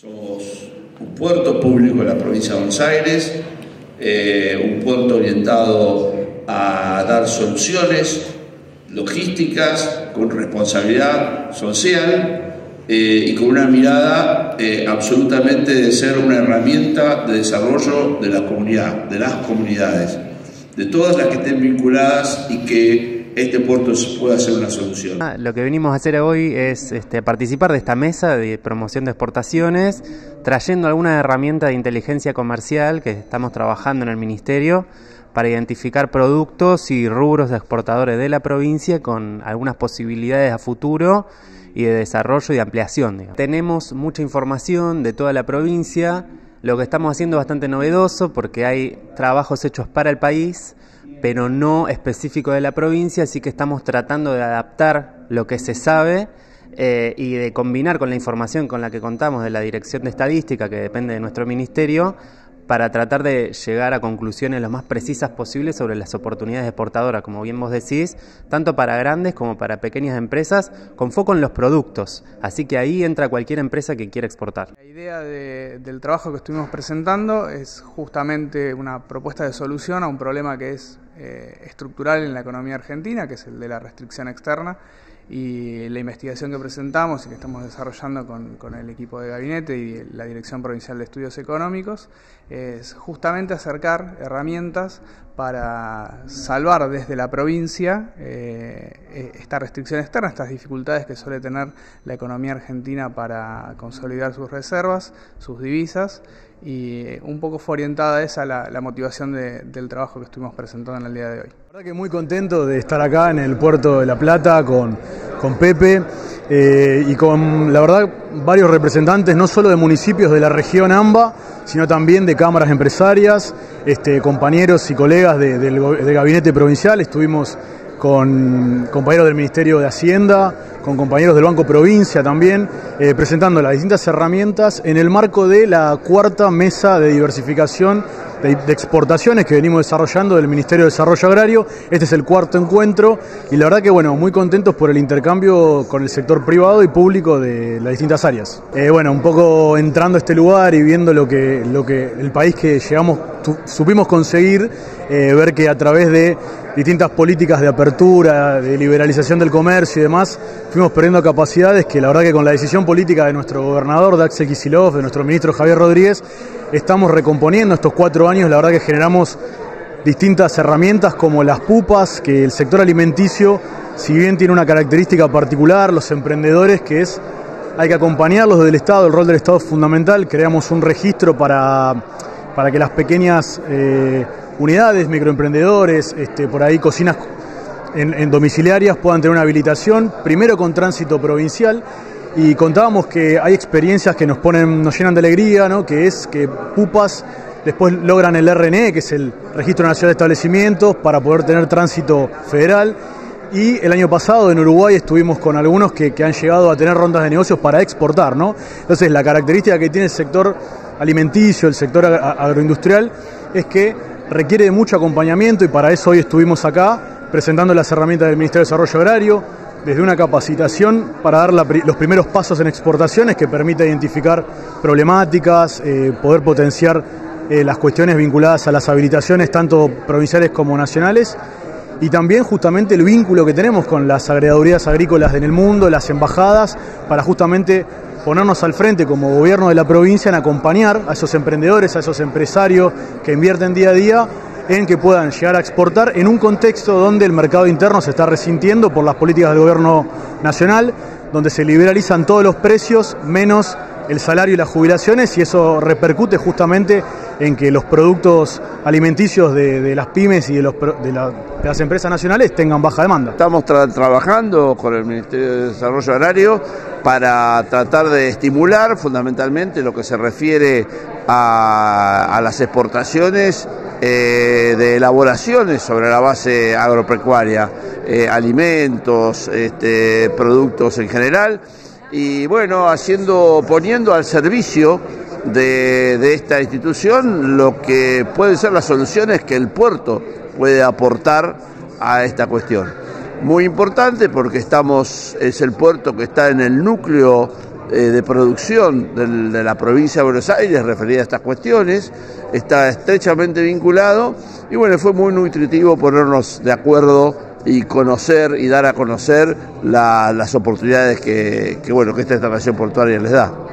Somos un puerto público de la provincia de Buenos Aires, eh, un puerto orientado a dar soluciones logísticas con responsabilidad social eh, y con una mirada eh, absolutamente de ser una herramienta de desarrollo de la comunidad, de las comunidades, de todas las que estén vinculadas y que este puerto pueda ser una solución. Ah, lo que venimos a hacer hoy es este, participar de esta mesa de promoción de exportaciones, trayendo alguna herramienta de inteligencia comercial que estamos trabajando en el Ministerio para identificar productos y rubros de exportadores de la provincia con algunas posibilidades a futuro y de desarrollo y ampliación. Tenemos mucha información de toda la provincia, lo que estamos haciendo es bastante novedoso porque hay trabajos hechos para el país pero no específico de la provincia, así que estamos tratando de adaptar lo que se sabe eh, y de combinar con la información con la que contamos de la Dirección de Estadística, que depende de nuestro ministerio, para tratar de llegar a conclusiones lo más precisas posibles sobre las oportunidades exportadoras, como bien vos decís, tanto para grandes como para pequeñas empresas, con foco en los productos. Así que ahí entra cualquier empresa que quiera exportar. La idea del trabajo que estuvimos presentando es justamente una propuesta de solución a un problema que es eh, estructural en la economía argentina, que es el de la restricción externa y la investigación que presentamos y que estamos desarrollando con, con, el equipo de gabinete y la Dirección Provincial de Estudios Económicos es justamente acercar herramientas para salvar desde la provincia eh, e, esta restricción externa, estas dificultades que suele tener la economía argentina para consolidar sus reservas, sus divisas y un poco fue orientada esa la, la motivación del trabajo que estuvimos presentando en el día de hoy. La verdad que muy contento de estar acá en el puerto de La Plata con, con Pepe eh, y con, la verdad, varios representantes, no solo de municipios de la región AMBA, sino también de cámaras empresarias, este, compañeros y colegas del, gabinete provincial. Estuvimos con compañeros del Ministerio de Hacienda, con compañeros del Banco Provincia también, eh, presentando las distintas herramientas en el marco de la cuarta mesa de diversificación de, exportaciones que venimos desarrollando del Ministerio de Desarrollo Agrario. Este es el cuarto encuentro y la verdad que bueno, muy contentos por el intercambio con el sector privado y público de las distintas áreas. Eh, bueno, un poco entrando a este lugar y viendo lo que, lo que el país que llegamos, supimos conseguir, eh, ver que a través de distintas políticas de apertura, de liberalización del comercio y demás, fuimos perdiendo capacidades que la verdad que con la decisión política de nuestro gobernador, Daxel Kicillof, de nuestro ministro Javier Rodríguez, estamos recomponiendo estos cuatro años, la verdad que generamos distintas herramientas como las pupas, que el sector alimenticio, si bien tiene una característica particular, los emprendedores, que es, hay que acompañarlos desde el Estado, el rol del Estado es fundamental, creamos un registro para, para que las pequeñas eh, unidades, microemprendedores, este, por ahí cocinas en, domiciliarias puedan tener una habilitación, primero con tránsito provincial y contábamos que hay experiencias que nos ponen, nos llenan de alegría, ¿no? que es que PUPAS después logran el RNE, que es el Registro Nacional de Establecimientos, para poder tener tránsito federal. Y el año pasado en Uruguay estuvimos con algunos que, que han llegado a tener rondas de negocios para exportar, ¿no? Entonces la característica que tiene el sector alimenticio, el sector agroindustrial, es que requiere de mucho acompañamiento y para eso hoy estuvimos acá presentando las herramientas del Ministerio de Desarrollo Agrario, desde una capacitación para dar los primeros pasos en exportaciones que permita identificar problemáticas, eh, poder potenciar eh, las cuestiones vinculadas a las habilitaciones tanto provinciales como nacionales y también justamente el vínculo que tenemos con las agregadurías agrícolas en el mundo, las embajadas, para justamente ponernos al frente como gobierno de la provincia en acompañar a esos emprendedores, a esos empresarios que invierten día a día en que puedan llegar a exportar en un contexto donde el mercado interno se está resintiendo por las políticas del gobierno nacional, donde se liberalizan todos los precios menos el salario y las jubilaciones y eso repercute justamente en que los productos alimenticios de, las pymes y de, las empresas nacionales tengan baja demanda. Estamos trabajando con el Ministerio de Desarrollo Agrario para tratar de estimular fundamentalmente lo que se refiere a, las exportaciones eh, de elaboraciones sobre la base agropecuaria, eh, alimentos, este, productos en general y bueno, haciendo, poniendo al servicio de, esta institución lo que pueden ser las soluciones que el puerto puede aportar a esta cuestión. Muy importante porque estamos, es el puerto que está en el núcleo de producción de la provincia de Buenos Aires referida a estas cuestiones, está estrechamente vinculado y bueno, fue muy nutritivo ponernos de acuerdo y conocer y dar a conocer las oportunidades que, que, bueno, que esta instalación portuaria les da.